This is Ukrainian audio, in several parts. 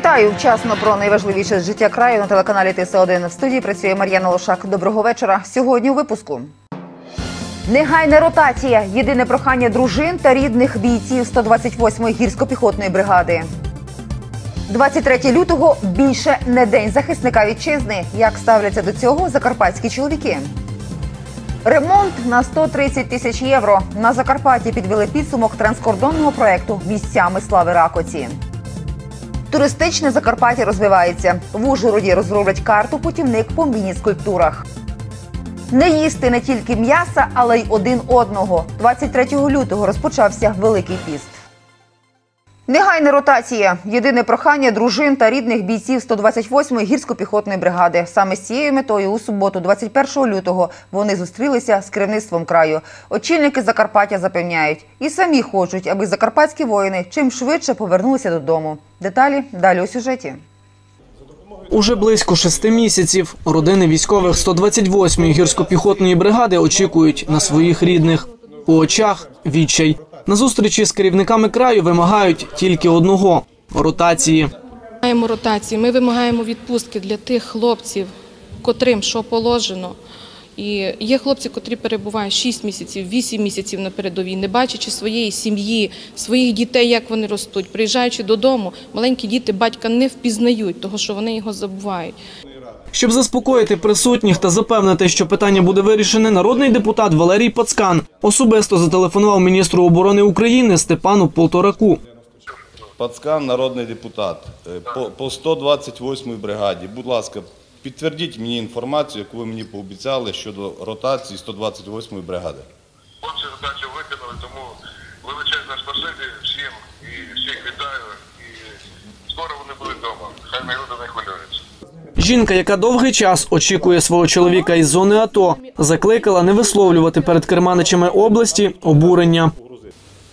Вітаю вчасно про найважливіше з життя краю на телеканалі ТС1. В студії працює Мар'яна Лошак. Доброго вечора. Сьогодні у випуску. Негайна ротація. Єдине прохання дружин та рідних бійців 128-ї гірсько-піхотної бригади. 23 лютого більше не день захисника вітчизни. Як ставляться до цього закарпатські чоловіки? Ремонт на 130 тисяч євро. На Закарпатті підвели підсумок транскордонного проекту місцями слави Ракоці. Туристичне Закарпаття розвивається. В Ужгороді розроблять карту путівник по міні-скульптурах. Не їсти не тільки м'яса, але й один одного. 23 лютого розпочався Великий піст. Негайна ротація. Єдине прохання дружин та рідних бійців 128-ї гірсько-піхотної бригади. Саме з цією метою у суботу, 21 лютого, вони зустрілися з керівництвом краю. Очільники Закарпаття запевняють і самі хочуть, аби закарпатські воїни чим швидше повернулися додому. Деталі далі у сюжеті. Уже близько шести місяців родини військових 128-ї гірсько-піхотної бригади очікують на своїх рідних. У очах відчай. На зустрічі з керівниками краю вимагають тільки одного ротації. Маємо ротації. Ми вимагаємо відпустки для тих хлопців, котрим що положено. І є хлопці, котрі перебувають 6 місяців, 8 місяців на передовій, не бачачи своєї сім'ї, своїх дітей, як вони ростуть. Приїжджаючи додому, маленькі діти батька не впізнають, того що вони його забувають. Щоб заспокоїти присутніх та запевнити, що питання буде вирішене, народний депутат Валерій Пацкан особисто зателефонував міністру оборони України Степану Полтораку. Пацкан, народний депутат, е, по, по 128-й бригаді. Будь ласка, підтвердіть мені інформацію, яку ви мені пообіцяли щодо ротації 128-ї бригади. Хлопці задачу виконали, тому величезне спасибі всім і всіх вітаю. І скоро вони будуть вдома. Хай хвилюються. Жінка, яка довгий час очікує свого чоловіка із зони АТО, закликала не висловлювати перед керманичами області обурення.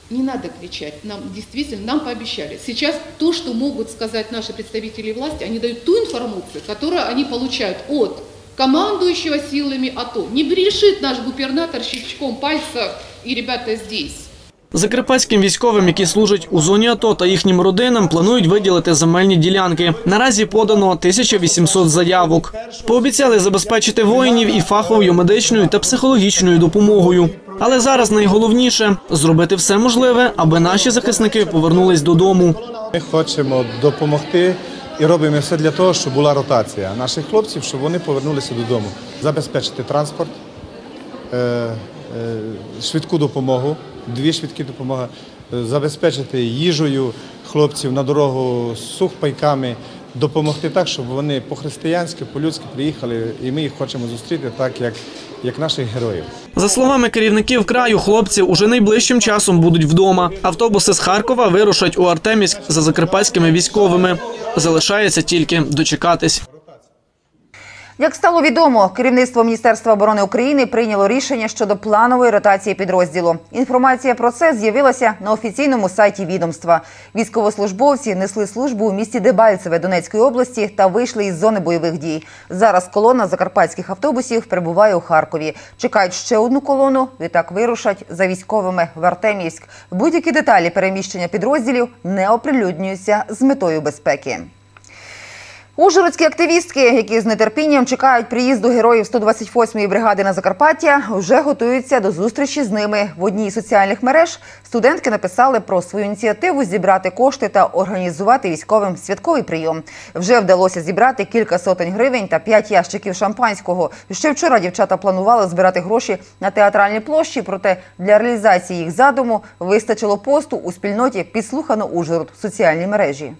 Не надо кричать. Нам действительно, нам пообещали. Сейчас то, что могут сказать наши представители власти, они дают ту информацию, которую они получают от командующего силами АТО. Не брешит наш губернатор щелчком пальца и ребята здесь. Закарпатським військовим, які служать у зоні АТО та їхнім родинам, планують виділити земельні ділянки. Наразі подано 1800 заявок. Пообіцяли забезпечити воїнів і фаховою медичною та психологічною допомогою. Але зараз найголовніше зробити все можливе, аби наші захисники повернулись додому. Ми хочемо допомогти і робимо все для того, щоб була ротація наших хлопців, щоб вони повернулися додому, забезпечити транспорт, е, е, швидку допомогу, дві швидкі допомоги, е, забезпечити їжею хлопців на дорогу з сухпайками, допомогти так, щоб вони по-християнськи, по-людськи приїхали, і ми їх хочемо зустріти так, як, як наших героїв. За словами керівників краю, хлопці уже найближчим часом будуть вдома. Автобуси з Харкова вирушать у Артемівськ за закарпатськими військовими. Залишається тільки дочекатись. Як стало відомо, керівництво Міністерства оборони України прийняло рішення щодо планової ротації підрозділу. Інформація про це з'явилася на офіційному сайті відомства. Військовослужбовці несли службу у місті Дебальцеве Донецької області та вийшли із зони бойових дій. Зараз колона закарпатських автобусів перебуває у Харкові. Чекають ще одну колону. Відтак вирушать за військовими в Артемівськ. Будь-які деталі переміщення підрозділів не оприлюднюються з метою безпеки. Ужгородські активістки, які з нетерпінням чекають приїзду героїв 128-ї бригади на Закарпаття, вже готуються до зустрічі з ними. В одній із соціальних мереж студентки написали про свою ініціативу зібрати кошти та організувати військовим святковий прийом. Вже вдалося зібрати кілька сотень гривень та п'ять ящиків шампанського. Ще вчора дівчата планували збирати гроші на театральній площі, проте для реалізації їх задуму вистачило посту у спільноті підслухано Ужгород в соціальній мережі.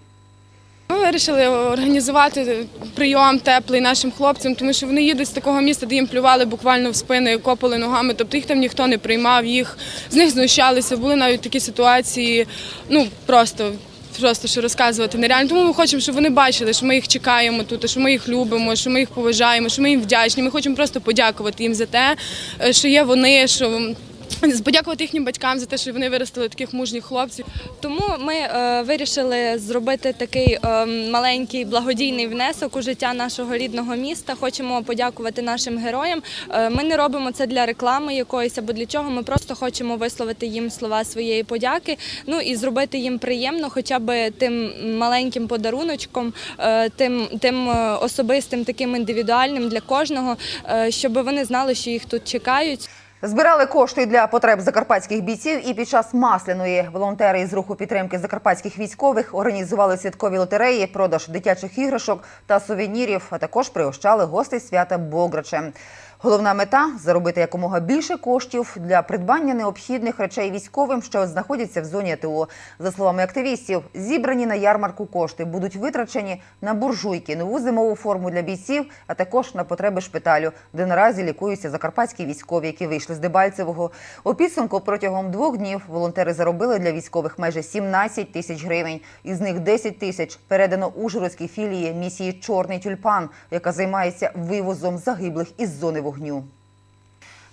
Ми вирішили організувати прийом теплий нашим хлопцям, тому що вони їдуть з такого міста, де їм плювали буквально в спину і копали ногами. Тобто їх там ніхто не приймав, їх з них знущалися. Були навіть такі ситуації, ну просто. Просто що розказувати нереально. Тому ми хочемо, щоб вони бачили, що ми їх чекаємо тут, що ми їх любимо, що ми їх поважаємо, що ми їм вдячні. Ми хочемо просто подякувати їм за те, що є вони, що подякувати їхнім батькам за те, що вони виростили таких мужніх хлопців. Тому ми е, вирішили зробити такий е, маленький благодійний внесок у життя нашого рідного міста. Хочемо подякувати нашим героям. Е, ми не робимо це для реклами якоїсь або для чого. Ми просто хочемо висловити їм слова своєї подяки. Ну і зробити їм приємно, хоча б тим маленьким подаруночком, тим, тим особистим, таким індивідуальним для кожного, щоб вони знали, що їх тут чекають. Збирали кошти для потреб закарпатських бійців і під час масляної волонтери із руху підтримки закарпатських військових організували святкові лотереї, продаж дитячих іграшок та сувенірів, а також пригощали гостей свята Бограчем. Головна мета заробити якомога більше коштів для придбання необхідних речей військовим, що знаходяться в зоні АТО. За словами активістів, зібрані на ярмарку кошти будуть витрачені на буржуйки, нову зимову форму для бійців, а також на потреби шпиталю, де наразі лікуються закарпатські військові, які вийшли з Дебальцевого. У підсумку протягом двох днів волонтери заробили для військових майже 17 тисяч гривень. Із них 10 тисяч передано Ужгородській філії місії Чорний тюльпан, яка займається вивозом загиблих із зони вогню.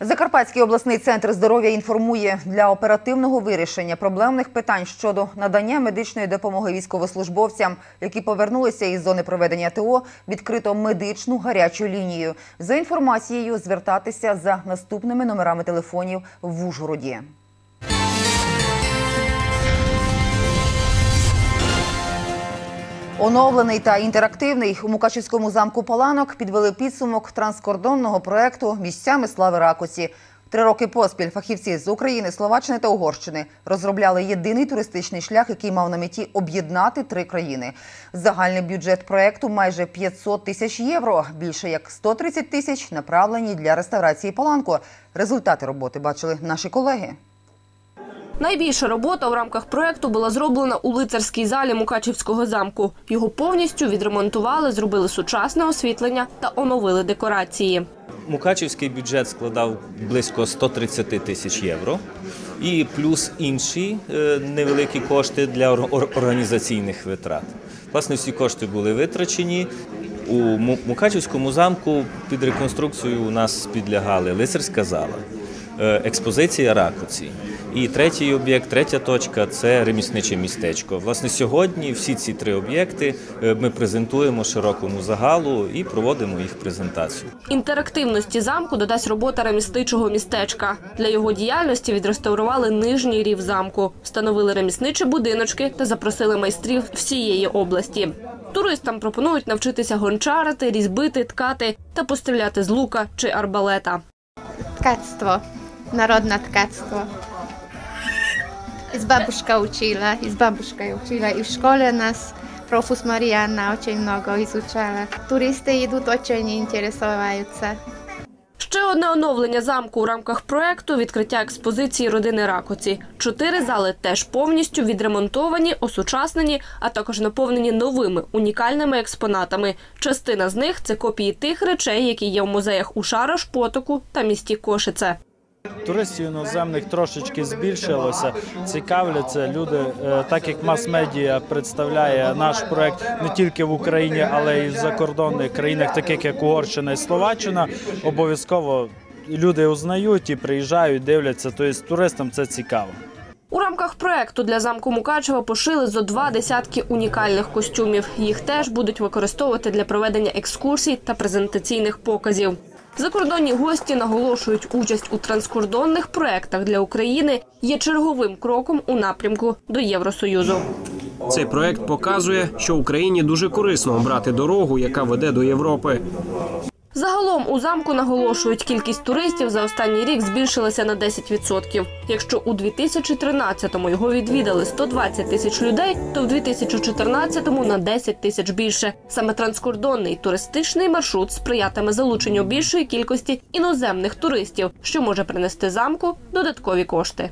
Закарпатський обласний центр здоров'я інформує для оперативного вирішення проблемних питань щодо надання медичної допомоги військовослужбовцям, які повернулися із зони проведення ТО, відкрито медичну гарячу лінію. За інформацією звертатися за наступними номерами телефонів в Ужгороді. Оновлений та інтерактивний у Мукачівському замку Паланок підвели підсумок транскордонного проекту Місцями слави Ракусі. Три роки поспіль фахівці з України, Словаччини та Угорщини розробляли єдиний туристичний шлях, який мав на меті об'єднати три країни. Загальний бюджет проекту майже 500 тисяч євро. Більше як 130 тисяч направлені для реставрації Паланку. Результати роботи бачили наші колеги. Найбільша робота у рамках проекту була зроблена у лицарській залі Мукачівського замку. Його повністю відремонтували, зробили сучасне освітлення та оновили декорації. Мукачівський бюджет складав близько 130 тисяч євро, і плюс інші е, невеликі кошти для ор- ор- організаційних витрат. Власне, всі кошти були витрачені. У Мукачівському замку під реконструкцію у нас підлягали лицарська зала, е, експозиція ракоці. І третій об'єкт, третя точка це ремісниче містечко. Власне, сьогодні всі ці три об'єкти е, ми презентуємо широкому загалу і проводимо їх презентацію. Інтерактивності замку додасть робота ремісничого містечка. Для його діяльності відреставрували нижній рів замку, встановили ремісничі будиночки та запросили майстрів всієї області. Туристам пропонують навчитися гончарити, різьбити, ткати та постріляти з лука чи арбалета. Tkactwo, narodne tkactwo. Z babuszka uczyła, z babuszka uczyła, i w szkole nas profus Mariana очень много изучала. Туристы идут очень интересуются. Ще одне оновлення замку у рамках проекту відкриття експозиції родини Ракоці. Чотири зали теж повністю відремонтовані, осучаснені, а також наповнені новими унікальними експонатами. Частина з них це копії тих речей, які є в музеях у Шарош, Потоку та місті Кошице. Туристів іноземних трошечки збільшилося. Цікавляться люди, е, так як мас-медіа представляє наш проект не тільки в Україні, але й в закордонних країнах, таких як Угорщина і Словаччина. Обов'язково люди узнають і приїжджають, дивляться. Тобто туристам це цікаво. У рамках проекту для замку Мукачева пошили зо два десятки унікальних костюмів. Їх теж будуть використовувати для проведення екскурсій та презентаційних показів. Закордонні гості наголошують, участь у транскордонних проектах для України є черговим кроком у напрямку до Євросоюзу. Цей проект показує, що Україні дуже корисно обрати дорогу, яка веде до Європи. Загалом у замку наголошують, кількість туристів за останній рік збільшилася на 10%. Якщо у 2013-му його відвідали 120 тисяч людей, то в 2014-му на 10 тисяч більше. Саме транскордонний туристичний маршрут сприятиме залученню більшої кількості іноземних туристів, що може принести замку додаткові кошти.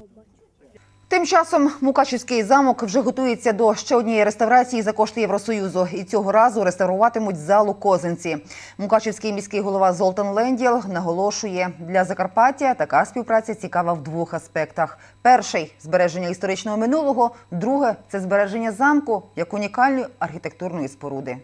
Тим часом Мукачівський замок вже готується до ще однієї реставрації за кошти Євросоюзу. І цього разу реставруватимуть залу Козинці. Мукачівський міський голова Золтан Ленділ наголошує, для Закарпаття така співпраця цікава в двох аспектах: перший збереження історичного минулого, друге це збереження замку як унікальної архітектурної споруди.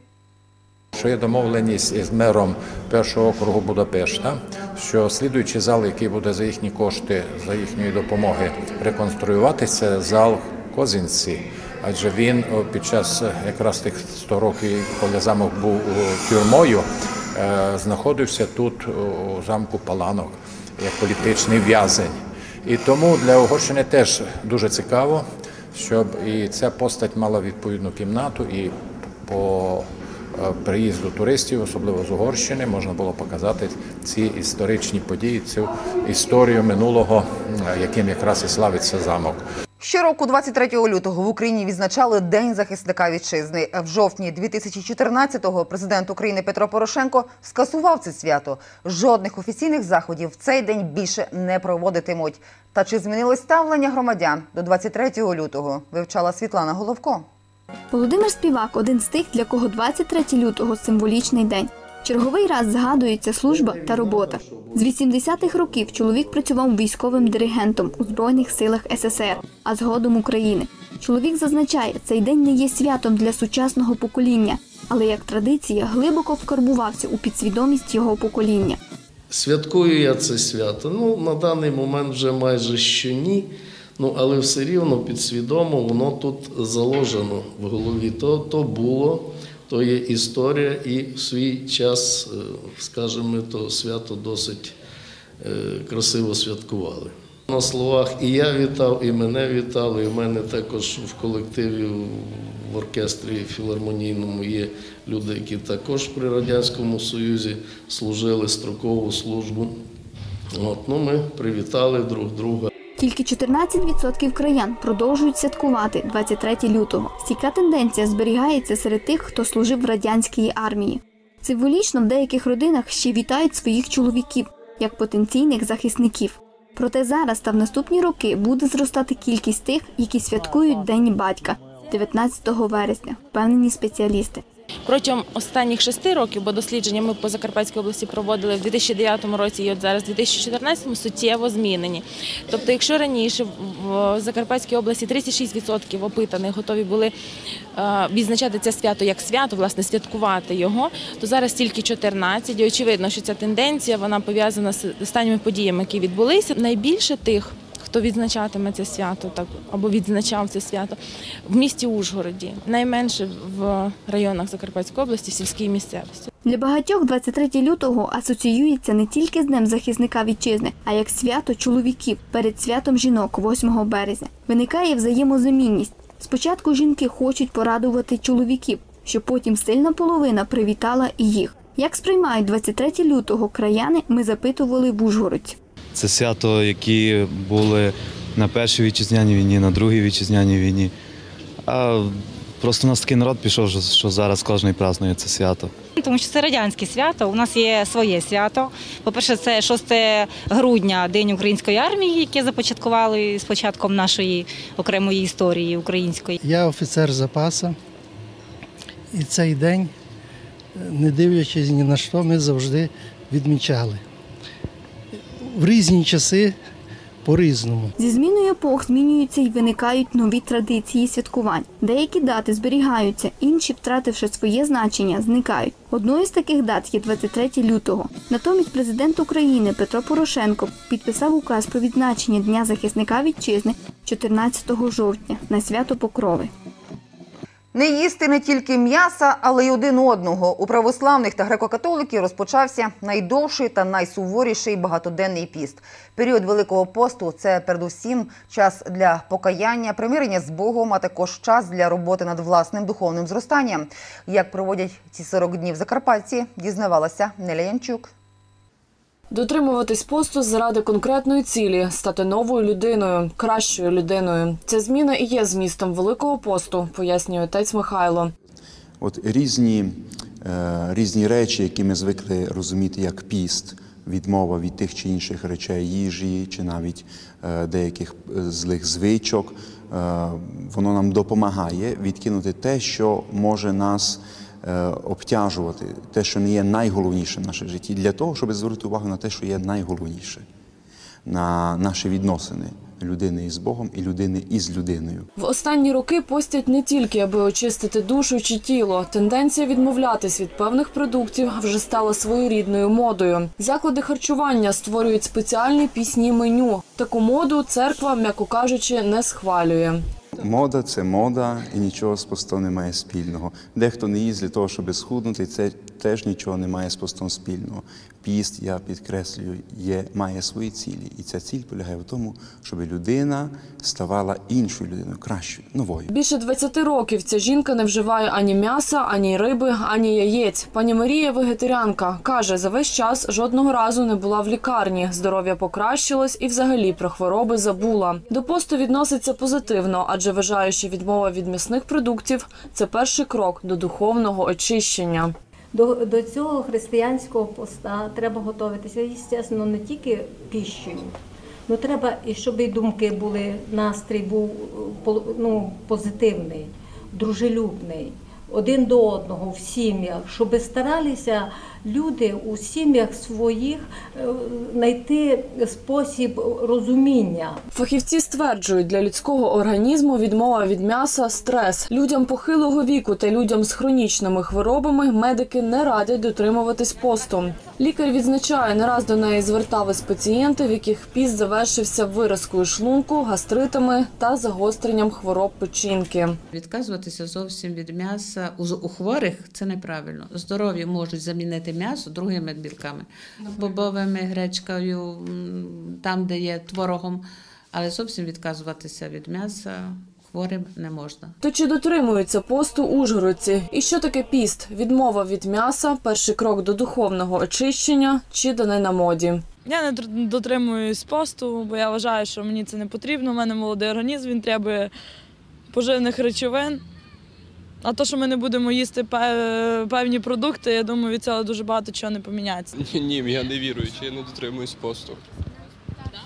Що є домовленість із мером першого округу Будапешта, що слідуючий зал, який буде за їхні кошти, за їхньої допомоги реконструюватися, зал Козінці. Адже він під час е, якраз тих 100 років, коли замок був тюрмою, е, знаходився тут у замку Паланок як політичний в'язень. І тому для Угорщини теж дуже цікаво, щоб і ця постать мала відповідну кімнату, і по приїзду туристів, особливо з Угорщини, можна було показати ці історичні події, цю історію минулого, е, яким якраз і славиться замок. Щороку, 23 лютого, в Україні відзначали День захисника вітчизни. В жовтні 2014-го президент України Петро Порошенко скасував це свято. Жодних офіційних заходів в цей день більше не проводитимуть. Та чи змінилось ставлення громадян до 23 лютого? Вивчала Світлана Головко. Володимир Співак один з тих, для кого 23 лютого символічний день. Черговий раз згадується служба та робота. З 80-х років чоловік працював військовим диригентом у Збройних силах СССР, а згодом України. Чоловік зазначає, цей день не є святом для сучасного покоління, але як традиція глибоко вкарбувався у підсвідомість його покоління. Святкую я це свято. Ну, на даний момент вже майже що ні. Ну, але все рівно підсвідомо воно тут заложено в голові. То, то було, то є історія, і в свій час, е, скажімо, то свято досить е, красиво святкували. На словах і я вітав, і мене вітали, і в мене також в колективі в оркестрі філармонійному є люди, які також при Радянському Союзі служили строкову службу. От, ну, ми привітали друг друга. Тільки 14% краян продовжують святкувати 23 лютого. Стійка тенденція зберігається серед тих, хто служив в радянській армії. Символічно в деяких родинах ще вітають своїх чоловіків як потенційних захисників. Проте зараз та в наступні роки буде зростати кількість тих, які святкують День батька 19 вересня, впевнені спеціалісти. Протягом останніх шести років, бо дослідження ми по Закарпатській області проводили в 2009 році і от зараз, в 2014 суттєво змінені. Тобто, якщо раніше в Закарпатській області 36% опитаних готові були е, відзначати це свято як свято, власне, святкувати його, то зараз тільки 14. І очевидно, що ця тенденція вона пов'язана з останніми подіями, які відбулися. Найбільше тих. Хто відзначатиме це свято, так або відзначав це свято в місті Ужгороді, найменше в районах Закарпатської області, сільській місцевості. Для багатьох 23 лютого асоціюється не тільки з Днем захисника вітчизни, а як свято чоловіків перед святом жінок 8 березня. Виникає взаємозамінність. Спочатку жінки хочуть порадувати чоловіків, щоб потім сильна половина привітала і їх. Як сприймають 23 лютого краяни, ми запитували в Ужгородці. Це свято, які були на першій вітчизняній війні, на другій вітчизняній війні. А просто у нас такий народ пішов, що- зараз кожен празднує це свято. Тому що це радянське свято. У нас є своє свято. По-перше, це 6 грудня, День української армії, яке започаткували з початком нашої окремої історії української. Я офіцер запасу, і цей день, не дивлячись ні на що, ми завжди відмічали. В різні часи по-різному. Зі зміною епох змінюються і виникають нові традиції святкувань. Деякі дати зберігаються, інші, втративши своє значення, зникають. Одною з таких дат є 23 лютого. Натомість президент України Петро Порошенко підписав указ про відзначення Дня захисника вітчизни 14 жовтня на свято Покрови. Не їсти не тільки м'яса, але й один одного. У православних та греко-католиків розпочався найдовший та найсуворіший багатоденний піст. Період Великого посту це передусім час для покаяння, примирення з Богом, а також час для роботи над власним духовним зростанням. Як проводять ці 40 днів закарпатці, дізнавалася Неля Янчук. Дотримуватись посту заради конкретної цілі, стати новою людиною, кращою людиною. Ця зміна і є змістом Великого посту, пояснює отець Михайло. От різні, е, різні речі, які ми звикли розуміти як піст, відмова від тих чи інших речей їжі, чи навіть е, деяких е, злих звичок, воно нам допомагає відкинути те, що може нас обтяжувати, те, що не є найголовніше в нашому житті, для того, щоб звернути увагу на те, що є найголовніше, на наші відносини людини із Богом і людини із людиною. В останні роки постять не тільки аби очистити душу чи тіло. Тенденція відмовлятись від певних продуктів вже стала своєрідною модою. Заклади харчування створюють спеціальні пісні меню. Таку моду церква, м'яко кажучи, не схвалює. Мода це мода і нічого з постом не має спільного. Дехто не їсть для того, щоб схуднути, це теж нічого не має з постом спільного. Піст, я підкреслюю, є, має свої цілі. І ця ціль полягає в тому, щоб людина ставала іншою людиною, кращою, новою. Більше 20 років ця жінка не вживає ані м'яса, ані риби, ані яєць. Пані Марія вегетаріанка каже, за весь час жодного разу не була в лікарні. Здоров'я покращилось і взагалі про хвороби забула. До посту відноситься позитивно, адже вважає, що відмова від м'ясних продуктів це перший крок до духовного очищення. До, до цього християнського поста треба готуватися, звісно, не тільки піщею. але треба і щоб і думки були, настрій був ну, позитивний, дружелюбний, один до одного в сім'ях, щоб старалися люди у сім'ях своїх е, знайти спосіб розуміння. Фахівці стверджують, для людського організму відмова від м'яса стрес. Людям похилого віку та людям з хронічними хворобами медики не радять дотримуватись посту. Лікар відзначає, не раз до неї звертались пацієнти, в яких піст завершився виразкою шлунку, гастритами та загостренням хвороб печінки. Відказуватися зовсім від м'яса у, у хворих це неправильно. Здорові можуть замінити м'ясо другими білками, бобовими, гречкою, там, де є творогом, але зовсім відказуватися від м'яса хворим не можна. То чи дотримуються посту ужгородці? І що таке піст? Відмова від м'яса, перший крок до духовного очищення чи дане на моді. Я не дотримуюсь посту, бо я вважаю, що мені це не потрібно. У мене молодий організм, він требує поживних речовин. А то, що ми не будемо їсти певні продукти, я думаю, від цього дуже багато чого не поміняється. Ні, ні, я не віруючий, я не дотримуюсь посту.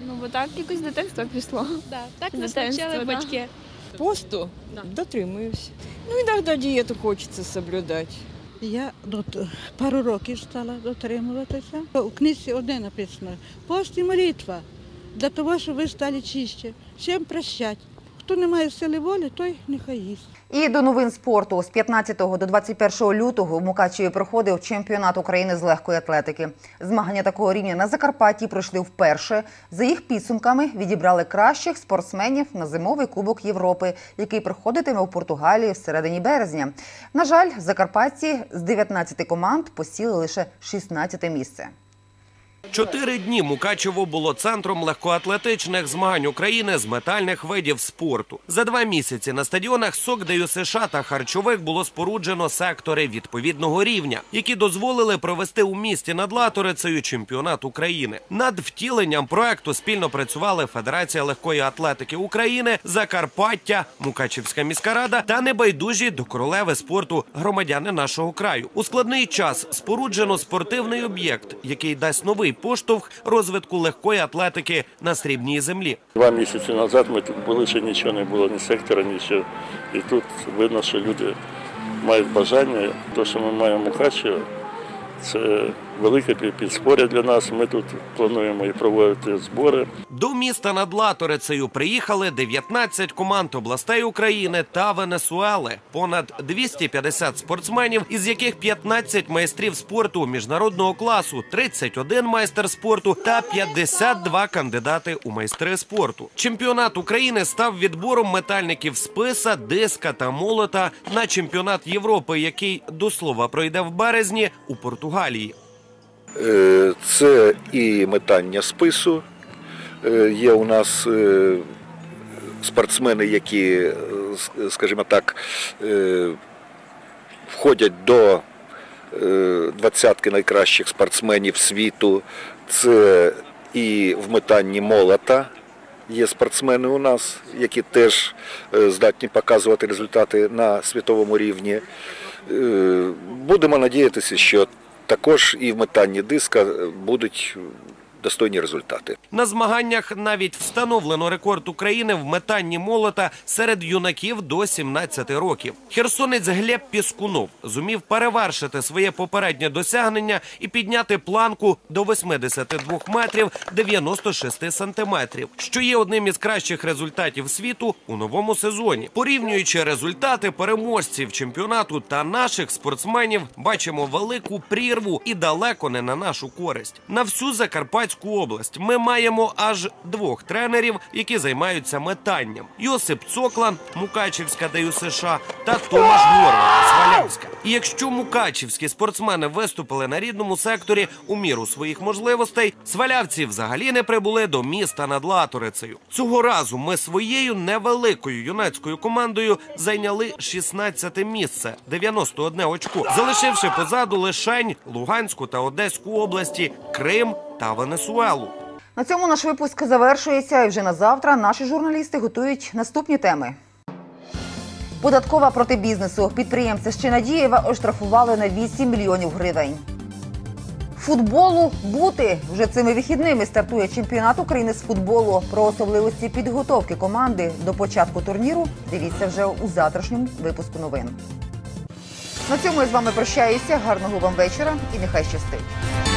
Ну, бо так якось з дитинства пішло. Да, так нас дитинства, батьки. Посту? Дотримуюсь. Ну, іноді дієту хочеться соблюдати. Я дот- пару років стала дотримуватися. У книжці одне написано пост і молитва для того, щоб ви стали чище. Всім прощать. Хто не має сили волі, той нехай їсть. І до новин спорту з 15 до 21 лютого в Мукачеві проходив чемпіонат України з легкої атлетики. Змагання такого рівня на Закарпатті пройшли вперше. За їх підсумками відібрали кращих спортсменів на зимовий кубок Європи, який проходитиме у Португалії в середині березня. На жаль, закарпатці з 19 команд посіли лише 16 місце. Чотири дні Мукачево було центром легкоатлетичних змагань України з метальних видів спорту. За два місяці на стадіонах СОК ДЮСШ та харчових було споруджено сектори відповідного рівня, які дозволили провести у місті над Латорицею чемпіонат України. Над втіленням проекту спільно працювали Федерація легкої атлетики України, Закарпаття, Мукачівська міська рада та небайдужі до королеви спорту громадяни нашого краю. У складний час споруджено спортивний об'єкт, який дасть новий поштовх розвитку легкої атлетики на срібній землі. Два місяці назад ми тут були, ще нічого не було, ні сектора, нічого. І тут видно, що люди мають бажання. Те, що ми маємо Мукачево, це велике підспоря для нас. Ми тут плануємо і проводити збори. До міста над Латорицею приїхали 19 команд областей України та Венесуели. Понад 250 спортсменів, із яких 15 майстрів спорту міжнародного класу, 31 майстер спорту та 52 кандидати у майстри спорту. Чемпіонат України став відбором метальників списа, диска та молота на чемпіонат Європи, який до слова пройде в березні у Португалії. Е, Це і метання спису. Е, Є у нас е, спортсмени, які, скажімо так, входять до двадцятки найкращих спортсменів світу. Це і в метанні молота. Є спортсмени у нас, які теж здатні показувати результати на світовому рівні. Будемо надіятися, що також і в метанні диска будуть достойні результати. На змаганнях навіть встановлено рекорд України в метанні молота серед юнаків до 17 років. Херсонець Глеб Піскунов зумів перевершити своє попереднє досягнення і підняти планку до 82 метрів 96 сантиметрів, що є одним із кращих результатів світу у новому сезоні. Порівнюючи результати переможців чемпіонату та наших спортсменів, бачимо велику прірву і далеко не на нашу користь. На всю Закарпатську область ми маємо аж двох тренерів, які займаються метанням: Йосип Цоклан, Мукачівська ДЮСШ США та Томаш Горват, Свалявська. І якщо мукачівські спортсмени виступили на рідному секторі у міру своїх можливостей, свалявці взагалі не прибули до міста над Латорицею. Цього разу ми своєю невеликою юнацькою командою зайняли 16 місце, 91 очко, залишивши позаду лишень Луганську та Одеську області, Крим та Венесуелу. На цьому наш випуск завершується. І вже на завтра наші журналісти готують наступні теми. Податкова проти бізнесу. Підприємця з Чинадієва оштрафували на 8 мільйонів гривень. Футболу бути вже цими вихідними стартує чемпіонат України з футболу. Про особливості підготовки команди до початку турніру. Дивіться вже у завтрашньому випуску новин. На цьому я з вами прощаюся. Гарного вам вечора і нехай щастить.